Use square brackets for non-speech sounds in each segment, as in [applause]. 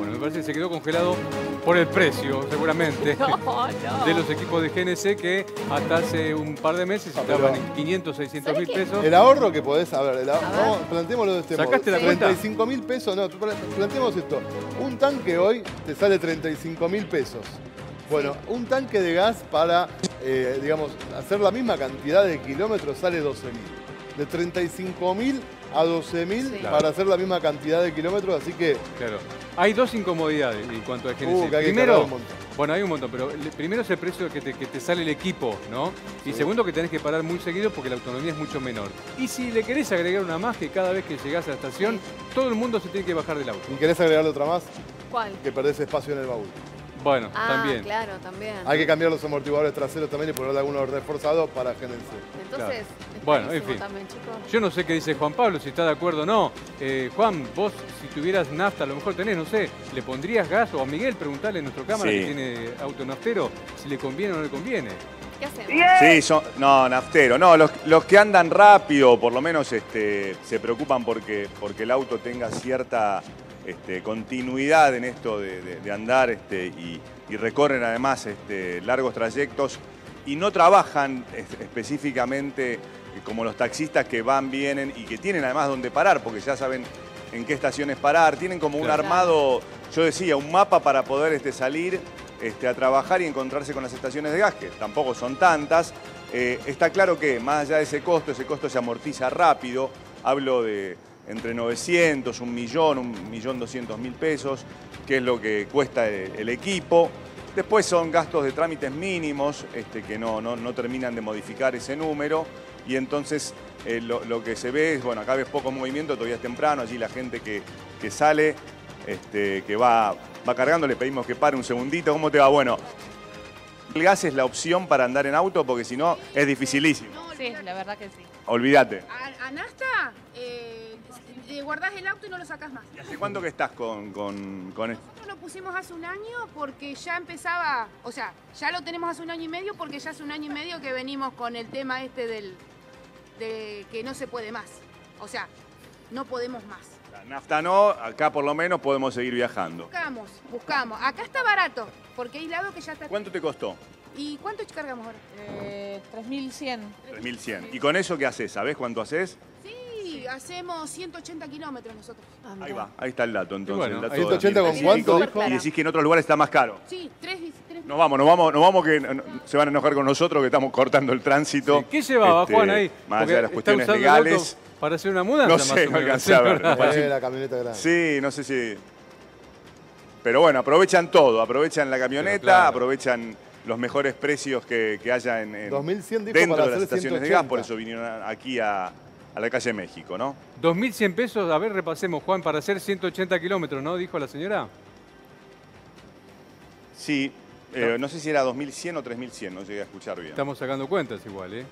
Bueno, me parece que se quedó congelado por el precio, seguramente, [laughs] No, no. de los equipos de GNC que hasta hace un par de meses Ah, estaban en 500, 600 mil pesos. El ahorro que podés, a ver, el ahorro- A ver. vamos, planteémoslo de este ¿Sacaste modo. la cuenta? 35 mil pesos, no, pla- planteemos esto. Un tanque hoy te sale 35 mil pesos. Bueno, un tanque de gas para, eh, digamos, hacer la misma cantidad de kilómetros sale 12 mil. De 35 mil a 12 mil Sí. para hacer la misma cantidad de kilómetros, así que Claro. Hay dos incomodidades en cuanto a GNC. Uh, que hay que Primero, cargar un montón. bueno, hay un montón, pero primero es el precio que te, que te sale el equipo, ¿no? Y segundo que tenés que parar muy seguido porque la autonomía es mucho menor. Y si le querés agregar una más, que cada vez que llegás a la estación, todo el mundo se tiene que bajar del auto. ¿y querés agregarle otra más? ¿Cuál? Que perdés espacio en el baúl. Bueno, Ah, también. claro, también. Hay que cambiar los amortiguadores traseros también y ponerle algunos reforzados para GNC. Entonces, es Bueno, en fin. también, chicos. Yo no sé qué dice Juan Pablo, si está de acuerdo o no. Eh, Juan, vos si tuvieras nafta, a lo mejor tenés, no sé, ¿le pondrías gas? O a Miguel, preguntarle a nuestro cámara Sí. que tiene auto naftero, si le conviene o no le conviene. ¿Qué hacemos? Sí, son, no, naftero. No, los, los que andan rápido, por lo menos este, se preocupan porque, porque el auto tenga cierta este, continuidad en esto de, de- de andar este, y, y recorren además este, largos trayectos y no trabajan es- específicamente eh, como los taxistas que van, vienen y que tienen además donde parar, porque ya saben en qué estaciones parar. Tienen como un Claro. armado, yo decía, un mapa para poder este, salir este, a trabajar y encontrarse con las estaciones de gas, que tampoco son tantas. Eh, está claro que más allá de ese costo, ese costo se amortiza rápido. Hablo de entre 900, un millón, un millón doscientos mil pesos, que es lo que cuesta el, el equipo. Después son gastos de trámites mínimos este, que no, no, no terminan de modificar ese número. Y entonces eh, lo, lo que se ve es, bueno, acá ves poco movimiento, todavía es temprano, allí la gente que, que sale, este, que va, va cargando, le pedimos que pare un segundito. ¿Cómo te va? Bueno, el gas es la opción para andar en auto porque si no es dificilísimo. Sí, la verdad que sí. Olvídate. A, a Nasta eh, eh, guardás el auto y no lo sacás más. ¿Y hace cuánto que estás con, con, con esto? Nosotros lo pusimos hace un año porque ya empezaba, o sea, ya lo tenemos hace un año y medio porque ya hace un año y medio que venimos con el tema este del de que no se puede más. O sea, no podemos más. La nafta no, acá por lo menos podemos seguir viajando. Buscamos, buscamos. Acá está barato, porque hay lado que ya está. ¿Cuánto te costó? ¿Y cuánto cargamos ahora? Eh, 3100. 3.100. ¿Y con eso qué haces? ¿Sabés cuánto haces? Sí, hacemos 180 kilómetros nosotros. Ah, Ahí va, ahí está el dato entonces. bueno, el dato ahí está. 180 con cuánto dijo? Y decís que en otros lugares está más caro. Sí, tres, tres Nos vamos, nos vamos, nos vamos que no- se van a enojar con nosotros que estamos cortando el tránsito. Sí, ¿Qué llevaba Este, Juan ahí? Más allá de las cuestiones legales. Para hacer una mudanza, No más sé, o no alcancé a ver. Eh, la [laughs] camioneta grande. Sí, no sé si. Pero bueno, aprovechan todo, aprovechan la camioneta, claro. aprovechan los mejores precios que, que haya en, en- 2100 dijo dentro para de las estaciones de 180. gas, por eso vinieron aquí a, a la calle México, ¿no? 2.100 pesos, a ver, repasemos, Juan, para hacer 180 kilómetros, ¿no? Dijo la señora. Sí, eh, no sé si era 2100 o 3100, no llegué a escuchar bien. Estamos sacando cuentas igual, ¿eh?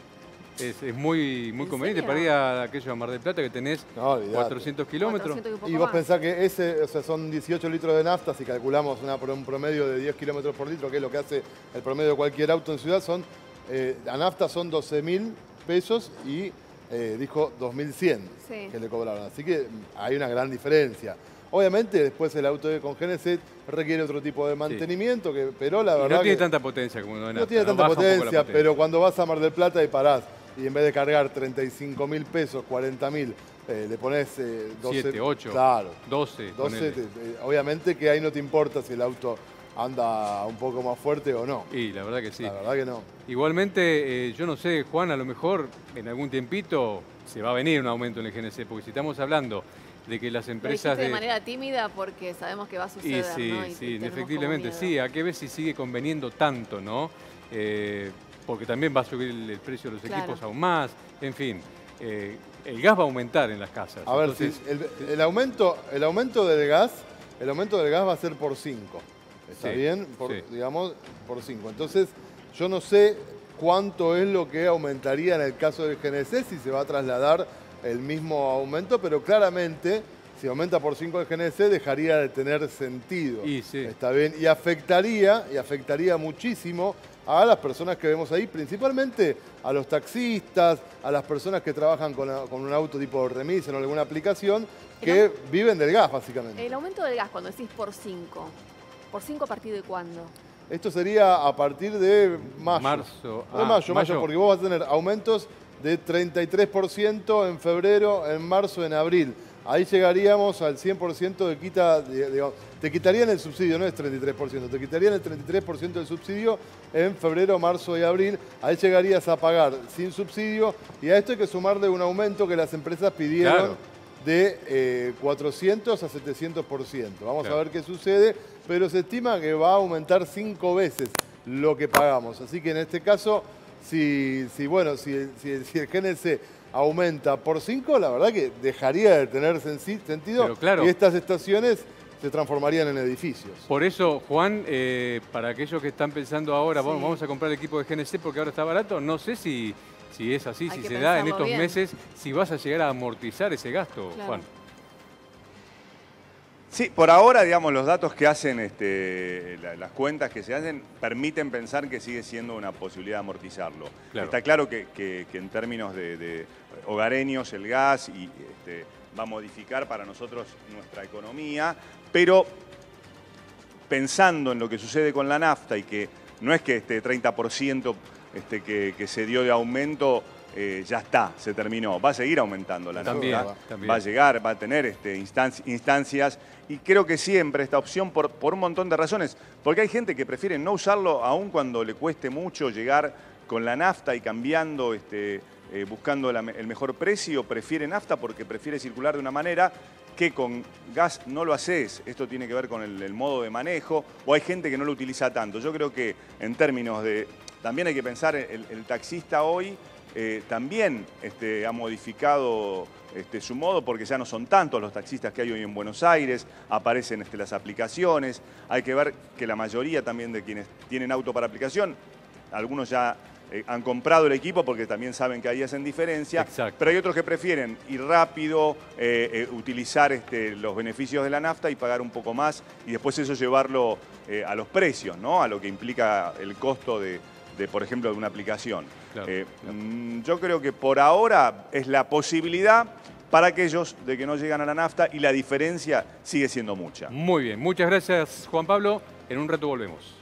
Es, es muy, muy ¿En conveniente serio? para ir a aquello a Mar del Plata que tenés No, olvidate. 400 kilómetros. 400 y vos más. pensás que ese, o sea, son 18 litros de nafta, si calculamos una, un promedio de 10 kilómetros por litro, que es lo que hace el promedio de cualquier auto en ciudad, son, eh, a nafta son 12 mil pesos y eh, dijo 2.100 Sí. que le cobraron. Así que hay una gran diferencia. Obviamente después el auto con GNC requiere otro tipo de mantenimiento, que, pero la Y verdad no tiene que tanta potencia como una no nafta, tiene tanta la potencia, pero cuando vas a Mar del Plata y parás y en vez de cargar 35 mil pesos, 40 mil, eh, le pones eh, 12, 7, 8, Claro, 12, 12, ponele. te- te- obviamente que ahí no te importa si el auto anda un poco más fuerte o no. Y la verdad que sí. La verdad que no. Igualmente, eh, yo no sé, Juan, a lo mejor en algún tiempito se va a venir un aumento en el GNC, porque si estamos hablando de que las Lo empresas dijiste de manera tímida porque sabemos que va a Y suceder, sí, ¿no? Y sí, tenemos indefectiblemente como sí. Hay que ver si sigue conveniendo tanto, ¿no? Eh, porque también va a subir el, el precio de los Claro. equipos aún más. En fin, eh, el gas va a aumentar en las casas. A ver, Entonces, si el, el aumento, el aumento del gas, el aumento del gas va a ser por 5. ¿Está Sí, bien? Por, sí. Digamos, por 5. Entonces, yo no sé cuánto es lo que aumentaría en el caso del GNC, si se va a trasladar el mismo aumento, pero claramente, si aumenta por 5 el GNC, dejaría de tener sentido. Y sí. Está bien. Y afectaría, y afectaría muchísimo a las personas que vemos ahí, principalmente a los taxistas, a las personas que trabajan con, con un auto tipo remis en alguna aplicación, que viven del gas, básicamente. El aumento del gas, cuando decís por 5, ¿por 5 a partir de cuándo? Esto sería a partir de mayo. Marzo. No, Ah, mayo, mayo, mayo. porque vos vas a tener aumentos de 33% en febrero, en marzo, en abril. Ahí llegaríamos al 100% de quita, digamos, te quitarían el subsidio, no es 33%, te quitarían el 33% del subsidio en febrero, marzo y abril. Ahí llegarías a pagar sin subsidio y a esto hay que sumarle un aumento que las empresas pidieron Claro. de eh, 400 a 700%. Vamos Claro. a ver qué sucede, pero se estima que va a aumentar cinco veces lo que pagamos. Así que en este caso, si, si, bueno, si, si- si el GNC aumenta por 5, la verdad que dejaría de tener sentido Pero claro. y estas estaciones se transformarían en edificios. Por eso, Juan, eh, para aquellos que están pensando ahora, bueno, Sí. vamos a comprar el equipo de GNC porque ahora está barato, no sé si, si es así, Hay si se da en estos bien. meses, si vas a llegar a amortizar ese gasto, Claro. Juan. Sí, por ahora, digamos, los datos que hacen, este, la- las cuentas que se hacen, permiten pensar que sigue siendo una posibilidad de amortizarlo. Claro. Está claro que, que- que en términos de, de hogareños el gas y, este, va a modificar para nosotros nuestra economía, pero pensando en lo que sucede con la nafta y que no es que este 30% este, que, que se dio de aumento eh, ya está, se terminó, va a seguir aumentando la También, también. va a llegar, va a tener este, instanci- instancias y creo que siempre esta opción por, por un montón de razones, porque hay gente que prefiere no usarlo aun cuando le cueste mucho llegar con la nafta y cambiando, este, eh, buscando la el mejor precio, prefiere nafta porque prefiere circular de una manera que con gas no lo haces. Esto tiene que ver con el, el modo de manejo, o hay gente que no lo utiliza tanto. Yo creo que en términos de... También hay que pensar, el, el taxista hoy eh, también este, ha modificado este, su modo porque ya no son tantos los taxistas que hay hoy en Buenos Aires, aparecen este, las aplicaciones, hay que ver que la mayoría también de quienes tienen auto para aplicación, algunos ya eh, han comprado el equipo porque también saben que ahí hacen diferencia, Exacto. pero hay otros que prefieren ir rápido, eh, eh, utilizar este, los beneficios de la nafta y pagar un poco más y después eso llevarlo a los precios, ¿no? a lo que implica el costo de, de, por ejemplo, de una aplicación. Claro, Eh, claro. mm, Yo creo que por ahora es la posibilidad para aquellos de que no llegan a la nafta y la diferencia sigue siendo mucha. Muy bien, muchas gracias, Juan Pablo. En un rato volvemos.